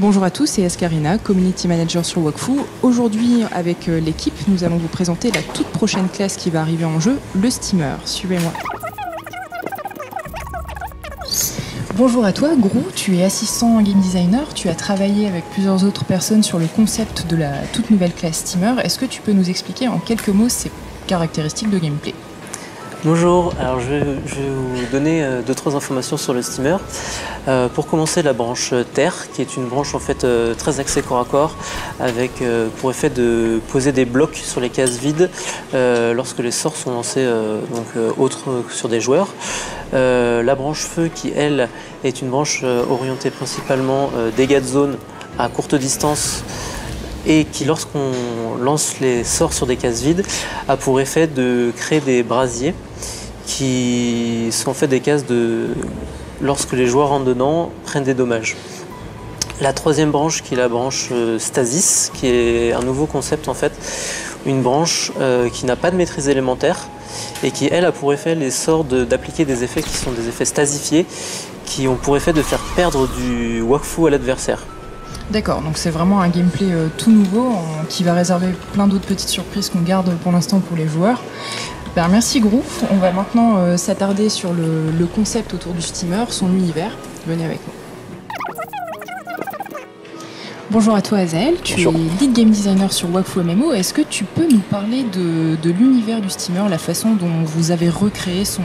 Bonjour à tous, c'est Escarina, Community Manager sur Wakfu. Aujourd'hui, avec euh, l'équipe, nous allons vous présenter la toute prochaine classe qui va arriver en jeu, le steamer. Suivez-moi. Bonjour à toi, Grou, tu es assistant game designer, tu as travaillé avec plusieurs autres personnes sur le concept de la toute nouvelle classe steamer. Est-ce que tu peux nous expliquer en quelques mots ses caractéristiques de gameplay? Bonjour, alors je vais, vous donner euh, deux trois informations sur le steamer. Euh, pour commencer, la branche Terre, qui est une branche en fait euh, très axée corps à corps, avec pour effet de poser des blocs sur les cases vides lorsque les sorts sont lancés donc autres sur des joueurs. la branche Feu, qui elle est une branche orientée principalement dégâts de zone à courte distance et qui, lorsqu'on lance les sorts sur des cases vides, a pour effet de créer des brasiers qui sont faits des cases de lorsque les joueurs rentrent dedans prennent des dommages. La troisième branche qui est la branche euh, Stasis, qui est un nouveau concept en fait, une branche euh, qui n'a pas de maîtrise élémentaire et qui elle a pour effet les sorts d'appliquer des effets qui sont des effets stasifiés qui ont pour effet de faire perdre du wakfu à l'adversaire. D'accord, donc c'est vraiment un gameplay euh, tout nouveau qui va réserver plein d'autres petites surprises qu'on garde pour l'instant pour les joueurs. Ben, merci Grou. On va maintenant euh, s'attarder sur le, le concept autour du steamer, son univers. Venez avec nous. Bonjour à toi Azael, tu es lead game designer sur Wakfu MMO. Est-ce que tu peux nous parler de, l'univers du steamer, la façon dont vous avez recréé son,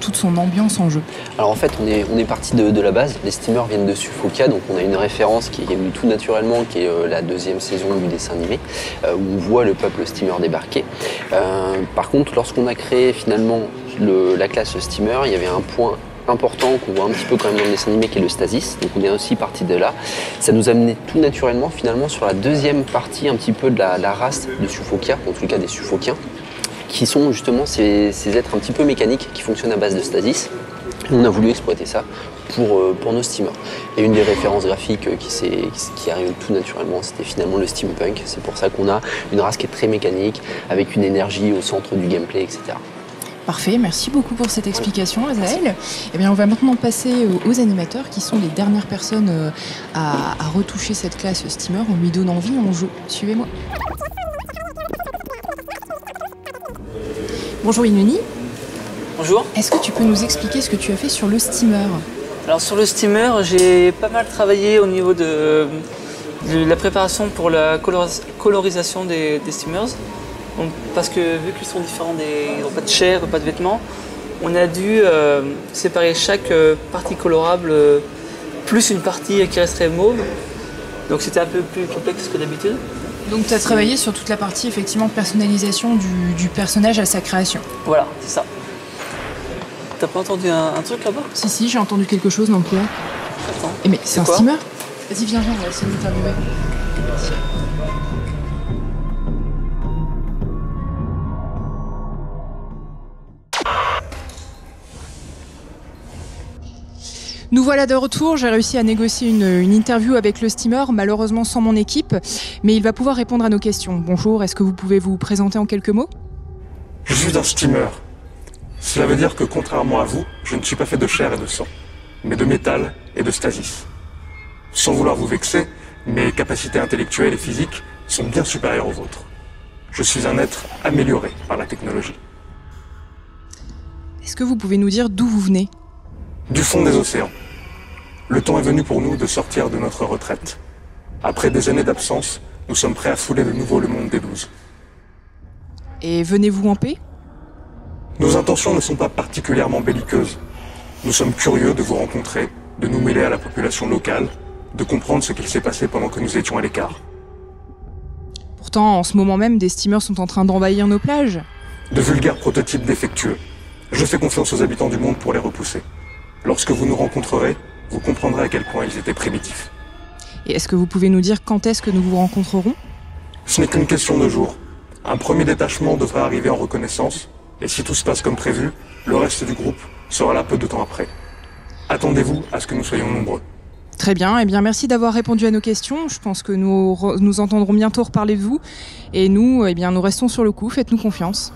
toute son ambiance en jeu? Alors en fait on est, on est parti de, la base, les steamers viennent de Sufoka, donc on a une référence qui est venue tout naturellement, qui est euh, la deuxième saison du dessin animé, euh, où on voit le peuple steamer débarquer. Euh, par contre lorsqu'on a créé finalement la classe steamer, il y avait un point important qu'on voit un petit peu quand même dans le dessin animé qui est le stasis. Donc on est aussi parti de là. Ça nous a amené tout naturellement finalement sur la deuxième partie un petit peu de la, race de Suffokia, en tout cas des Suffokiens, qui sont justement ces, êtres un petit peu mécaniques qui fonctionnent à base de stasis. On a voulu exploiter ça pour, euh, pour nos steamers. Et une des références graphiques euh, qui, qui arrive tout naturellement, c'était finalement le steampunk. C'est pour ça qu'on a une race qui est très mécanique, avec une énergie au centre du gameplay, etc. Parfait, merci beaucoup pour cette explication, Azaël. Eh bien, on va maintenant passer aux animateurs qui sont les dernières personnes euh, à, retoucher cette classe steamer. On lui donne envie, on joue. Suivez-moi. Bonjour Inuni. Bonjour. Est-ce que tu peux nous expliquer ce que tu as fait sur le steamer? Alors sur le steamer, j'ai pas mal travaillé au niveau de, la préparation pour la colorisation des steamers parce que vu qu'ils sont différents, ils n'ont pas de chair, pas de vêtements, on a dû euh, séparer chaque euh, partie colorable euh, plus une partie qui resterait mauve. Donc c'était un peu plus complexe que d'habitude. Donc tu as travaillé sur toute la partie effectivement personnalisation du, personnage à sa création. Voilà, c'est ça. T'as pas entendu un, truc là-bas Si si, j'ai entendu quelque chose dans le courant. Attends. Eh, mais c'est un steamer? Vas-y viens, viens, on va essayer de l'interviewer. Nous voilà de retour. J'ai réussi à négocier une, interview avec le steamer, malheureusement sans mon équipe, mais il va pouvoir répondre à nos questions. Bonjour, est-ce que vous pouvez vous présenter en quelques mots? Je suis un steamer. Cela veut dire que contrairement à vous, je ne suis pas fait de chair et de sang, mais de métal et de stasis. Sans vouloir vous vexer, mes capacités intellectuelles et physiques sont bien supérieures aux vôtres. Je suis un être amélioré par la technologie. Est-ce que vous pouvez nous dire d'où vous venez? Du fond des océans. Le temps est venu pour nous de sortir de notre retraite. Après des années d'absence, nous sommes prêts à fouler de nouveau le monde des douze. Et venez-vous en paix? Nos intentions ne sont pas particulièrement belliqueuses. Nous sommes curieux de vous rencontrer, de nous mêler à la population locale, de comprendre ce qu'il s'est passé pendant que nous étions à l'écart. Pourtant, en ce moment même, des steamers sont en train d'envahir nos plages. De vulgaires prototypes défectueux. Je fais confiance aux habitants du monde pour les repousser. Lorsque vous nous rencontrerez, vous comprendrez à quel point ils étaient primitifs. Et est-ce que vous pouvez nous dire quand est-ce que nous vous rencontrerons? Ce n'est qu'une question de jours. Un premier détachement devrait arriver en reconnaissance, et si tout se passe comme prévu, le reste du groupe sera là peu de temps après. Attendez-vous à ce que nous soyons nombreux. Très bien, eh bien merci d'avoir répondu à nos questions. Je pense que nous, nous entendrons bientôt reparler de vous. Et nous, eh bien, nous restons sur le coup, faites-nous confiance.